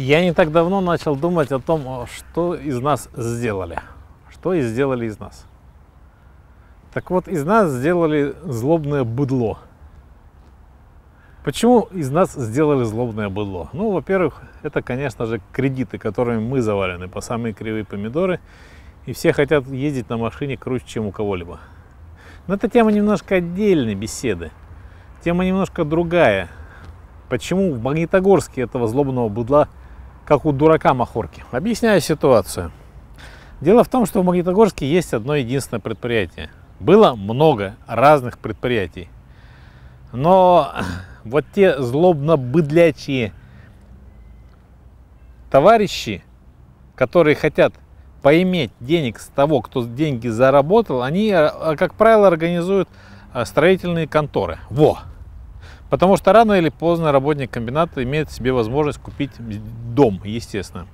Я не так давно начал думать о том, что из нас сделали. Что и сделали из нас. Так вот, из нас сделали злобное быдло. Почему из нас сделали злобное быдло? Ну, во-первых, это, конечно же, кредиты, которыми мы завалены по самые кривые помидоры. И все хотят ездить на машине круче, чем у кого-либо. Но это тема немножко отдельной беседы. Тема немножко другая. Почему в Магнитогорске этого злобного быдла как у дурака Махорки. Объясняю ситуацию. Дело в том, что в Магнитогорске есть одно единственное предприятие. Было много разных предприятий. Но вот те злобно-быдлячие товарищи, которые хотят поиметь денег с того, кто деньги заработал, они, а, как правило, организуют а, строительные конторы. Во! Потому что рано или поздно работник комбината имеет себе возможность купить дом, естественно.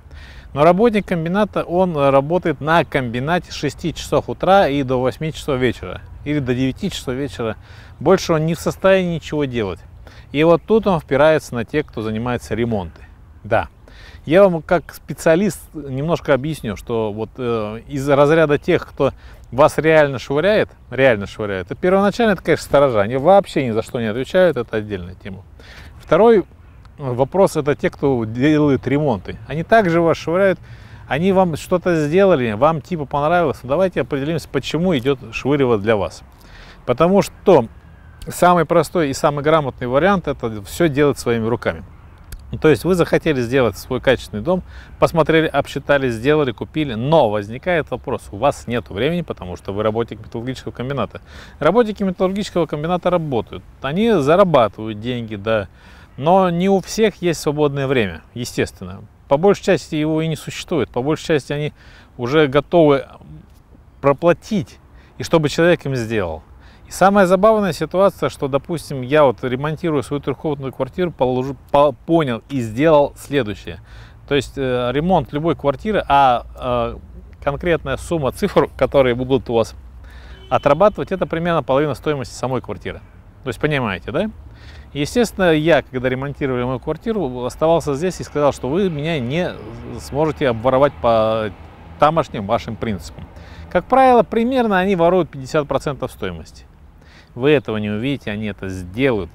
Но работник комбината, он работает на комбинате с 6 часов утра и до 8 часов вечера. Или до 9 часов вечера. Больше он не в состоянии ничего делать. И вот тут он впирается на тех, кто занимается ремонтом. Да, я вам как специалист немножко объясню, что вот э, из разряда тех, кто вас реально швыряет, реально швыряет, это первоначально, это, конечно, сторожа, они вообще ни за что не отвечают, это отдельная тема. Второй вопрос, это те, кто делает ремонты. Они также вас швыряют, они вам что-то сделали, вам типа понравилось, ну, давайте определимся, почему идет швырево для вас. Потому что самый простой и самый грамотный вариант это все делать своими руками. Ну, то есть вы захотели сделать свой качественный дом, посмотрели, обсчитали, сделали, купили, но возникает вопрос, у вас нет времени, потому что вы работник металлургического комбината. Работники металлургического комбината работают, они зарабатывают деньги, да, но не у всех есть свободное время, естественно. По большей части его и не существует, по большей части они уже готовы проплатить, и чтобы человек им сделал. И самая забавная ситуация, что, допустим, я вот ремонтирую свою трехкомнатную квартиру, положу, по, понял и сделал следующее. То есть э, ремонт любой квартиры, а э, конкретная сумма цифр, которые будут у вас отрабатывать, это примерно половина стоимости самой квартиры. То есть понимаете, да? Естественно, я, когда ремонтировали мою квартиру, оставался здесь и сказал, что вы меня не сможете обворовать по тамошним вашим принципам. Как правило, примерно они воруют 50% стоимости. Вы этого не увидите, они это сделают.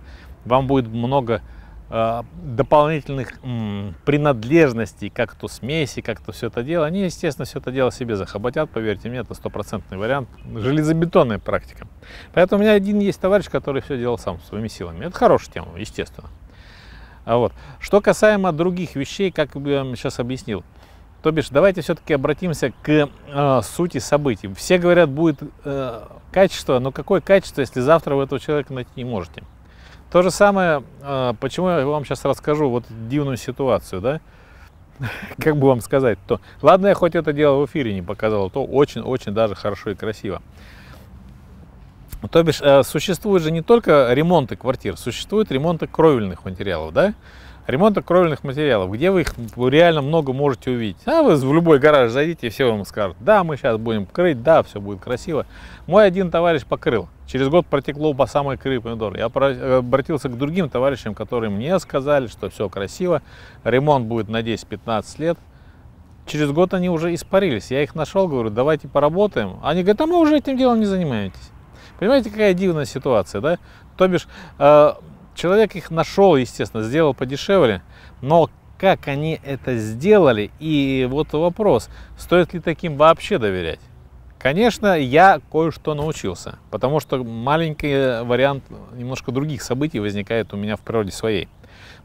Вам будет много э, дополнительных м, принадлежностей, как то смеси, как то все это дело. Они, естественно, все это дело себе захоботят, поверьте мне, это стопроцентный вариант, железобетонная практика. Поэтому у меня один есть товарищ, который все делал сам своими силами. Это хорошая тема, естественно. А вот. Что касаемо других вещей, как я сейчас объяснил, то бишь, давайте все-таки обратимся к э, сути событий. Все говорят, будет э, качество, но какое качество, если завтра вы этого человека найти не можете? То же самое, э, почему я вам сейчас расскажу вот дивную ситуацию, да? Как бы вам сказать, то ладно, я хоть это дело в эфире не показал, то очень-очень даже хорошо и красиво. То бишь, э, существуют же не только ремонты квартир, существуют ремонты кровельных материалов, да? Ремонта кровельных материалов, где вы их реально много можете увидеть. А вы в любой гараж зайдите, и все вам скажут, да, мы сейчас будем крыть, да, все будет красиво. Мой один товарищ покрыл. Через год протекло по самой кры помидор. Я обратился к другим товарищам, которые мне сказали, что все красиво, ремонт будет на 10-15 лет. Через год они уже испарились. Я их нашел, говорю, давайте поработаем. Они говорят, а мы уже этим делом не занимаетесь. Понимаете, какая дивная ситуация, да? То бишь, э, Человек их нашел, естественно, сделал подешевле, но как они это сделали, и вот вопрос, стоит ли таким вообще доверять? Конечно, я кое-что научился, потому что маленький вариант немножко других событий возникает у меня в природе своей.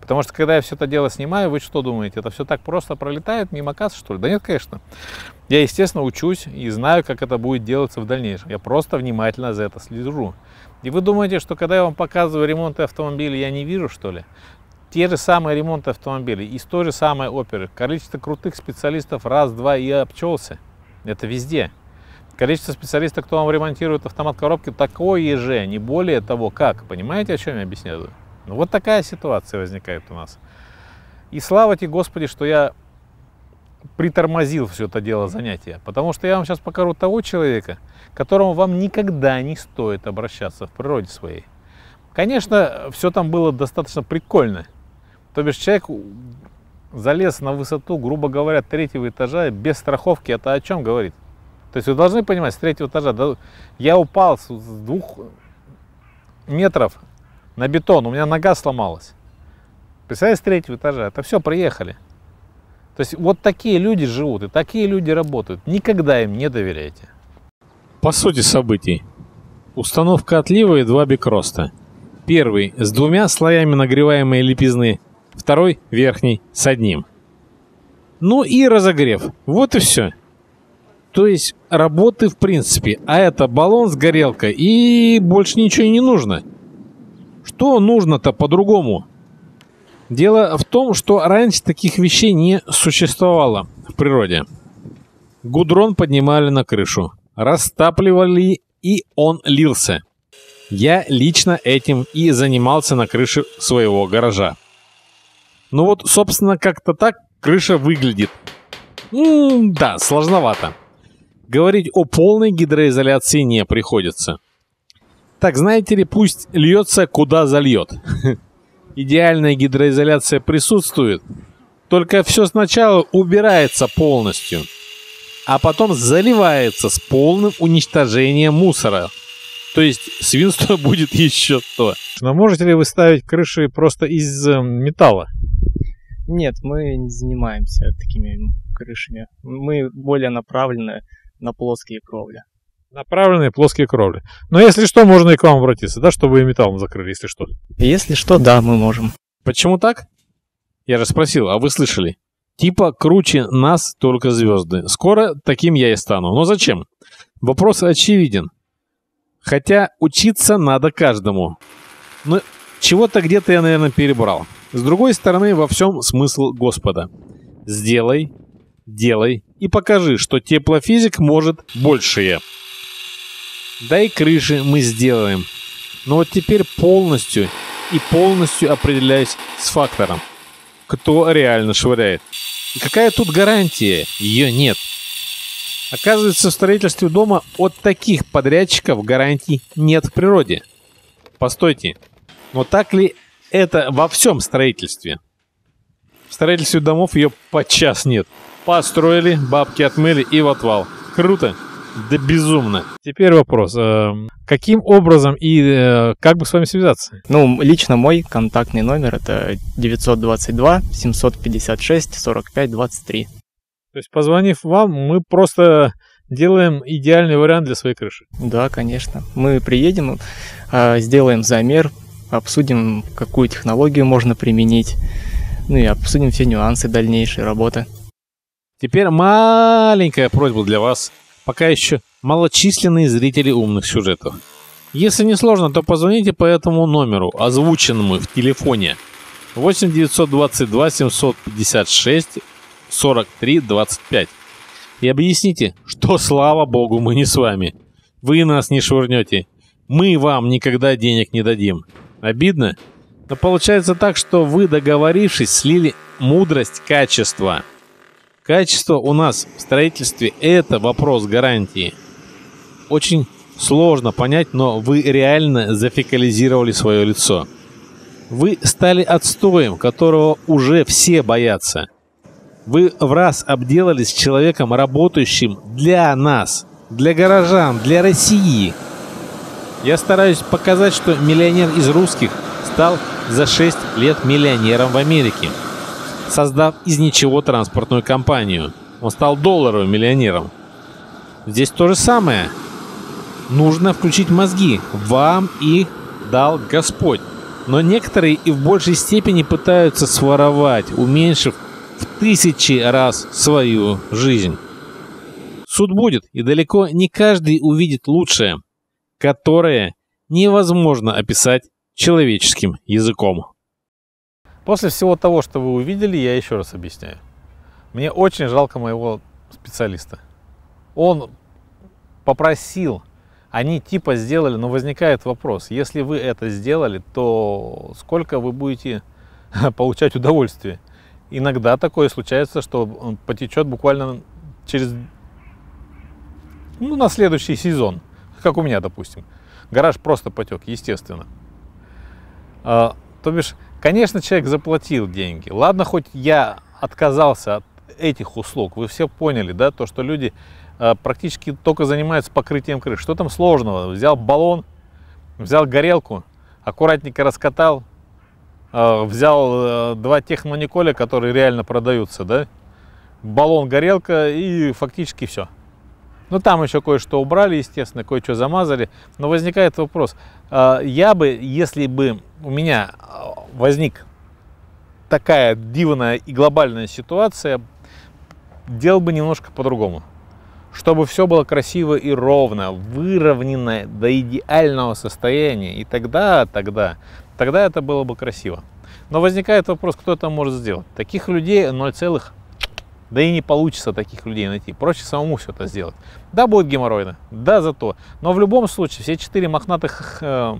Потому что когда я все это дело снимаю, вы что думаете, это все так просто пролетает мимо кассы, что ли? Да нет, конечно. Я, естественно, учусь и знаю, как это будет делаться в дальнейшем. Я просто внимательно за это слежу. И вы думаете, что когда я вам показываю ремонты автомобилей, я не вижу, что ли? Те же самые ремонты автомобилей из той же самой оперы. Количество крутых специалистов раз, два и обчелся. Это везде. Количество специалистов, кто вам ремонтирует автомат коробки, такое же, не более того, как. Понимаете, о чем я объясняю? Ну, вот такая ситуация возникает у нас. И слава тебе, Господи, что я притормозил все это дело занятия. Потому что я вам сейчас покажу того человека, которому вам никогда не стоит обращаться в природе своей. Конечно, все там было достаточно прикольно. То бишь человек залез на высоту, грубо говоря, третьего этажа без страховки, это о чем говорит? То есть вы должны понимать, с третьего этажа, я упал с двух метров на бетон, у меня нога сломалась. Представляете, с третьего этажа, это все, приехали. То есть вот такие люди живут и такие люди работают. Никогда им не доверяйте. По сути событий. Установка отлива и два бикроста. Первый с двумя слоями нагреваемой лепизны, второй верхний с одним. Ну и разогрев. Вот и все. То есть работы в принципе, а это баллон с горелкой и больше ничего не нужно. Что нужно-то по-другому? Дело в том, что раньше таких вещей не существовало в природе. Гудрон поднимали на крышу, растапливали и он лился. Я лично этим и занимался на крыше своего гаража. Ну вот, собственно, как-то так крыша выглядит. М да, сложновато. Говорить о полной гидроизоляции не приходится. Так, знаете ли, пусть льется, куда зальет. идеальная гидроизоляция присутствует, только все сначала убирается полностью, а потом заливается с полным уничтожением мусора. То есть свинство будет еще то. Но можете ли вы ставить крыши просто из э, металла? Нет, мы не занимаемся такими крышами. Мы более направлены на плоские кровли. Направленные плоские кровли. Но если что, можно и к вам обратиться, да, чтобы вы металлом закрыли, если что. Если что, да, мы можем. Почему так? Я же спросил, а вы слышали? Типа круче нас только звезды. Скоро таким я и стану. Но зачем? Вопрос очевиден. Хотя учиться надо каждому. Но чего-то где-то я, наверное, перебрал. С другой стороны, во всем смысл Господа. Сделай, делай и покажи, что теплофизик может большее. Да и крыши мы сделаем. Но вот теперь полностью и полностью определяюсь с фактором. Кто реально швыряет. И какая тут гарантия? Ее нет. Оказывается, в строительстве дома от таких подрядчиков гарантий нет в природе. Постойте, но так ли это во всем строительстве? В строительстве домов ее подчас нет. Построили, бабки отмыли и в отвал. Круто. Да безумно. Теперь вопрос. Э, каким образом и э, как бы с вами связаться? Ну, лично мой контактный номер это 922 756 45 23. То есть, позвонив вам, мы просто делаем идеальный вариант для своей крыши. Да, конечно. Мы приедем, э, сделаем замер, обсудим, какую технологию можно применить, ну и обсудим все нюансы дальнейшей работы. Теперь маленькая просьба для вас пока еще малочисленные зрители умных сюжетов. Если не сложно, то позвоните по этому номеру, озвученному в телефоне 8 922 756 43 25 и объясните, что слава богу мы не с вами. Вы нас не швырнете. Мы вам никогда денег не дадим. Обидно? Но получается так, что вы, договорившись, слили мудрость качества – Качество у нас в строительстве – это вопрос гарантии. Очень сложно понять, но вы реально зафекализировали свое лицо. Вы стали отстоем, которого уже все боятся. Вы в раз обделались человеком, работающим для нас, для горожан, для России. Я стараюсь показать, что миллионер из русских стал за 6 лет миллионером в Америке создав из ничего транспортную компанию. Он стал долларовым миллионером. Здесь то же самое. Нужно включить мозги. Вам их дал Господь. Но некоторые и в большей степени пытаются своровать, уменьшив в тысячи раз свою жизнь. Суд будет, и далеко не каждый увидит лучшее, которое невозможно описать человеческим языком. После всего того, что вы увидели, я еще раз объясняю. Мне очень жалко моего специалиста. Он попросил, они типа сделали, но возникает вопрос, если вы это сделали, то сколько вы будете получать удовольствие? Иногда такое случается, что он потечет буквально через, ну, на следующий сезон, как у меня, допустим. Гараж просто потек, естественно. А, то бишь, Конечно, человек заплатил деньги. Ладно, хоть я отказался от этих услуг. Вы все поняли, да, то, что люди э, практически только занимаются покрытием крыш. Что там сложного? Взял баллон, взял горелку, аккуратненько раскатал, э, взял э, два технониколя, которые реально продаются, да, баллон, горелка и фактически все. Ну, там еще кое-что убрали, естественно, кое-что замазали. Но возникает вопрос. Э, я бы, если бы у меня э, возник такая дивная и глобальная ситуация, делал бы немножко по-другому. Чтобы все было красиво и ровно, выровнено до идеального состояния. И тогда, тогда, тогда это было бы красиво. Но возникает вопрос, кто это может сделать. Таких людей 0, да и не получится таких людей найти. Проще самому все это сделать. Да, будет геморройно, да, зато. Но в любом случае, все четыре мохнатых э,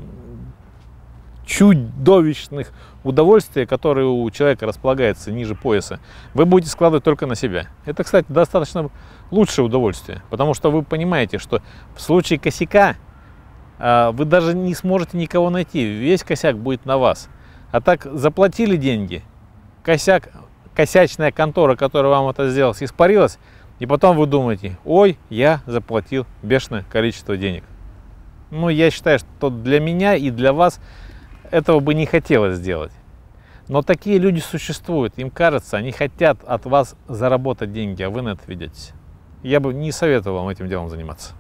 чудовищных удовольствия, которые у человека располагается ниже пояса, вы будете складывать только на себя. Это, кстати, достаточно лучшее удовольствие, потому что вы понимаете, что в случае косяка э, вы даже не сможете никого найти, весь косяк будет на вас. А так заплатили деньги, косяк, косячная контора, которая вам это сделала, испарилась, и потом вы думаете, ой, я заплатил бешеное количество денег. Ну, я считаю, что для меня и для вас этого бы не хотелось сделать. Но такие люди существуют. Им кажется, они хотят от вас заработать деньги, а вы на это ведетесь. Я бы не советовал вам этим делом заниматься.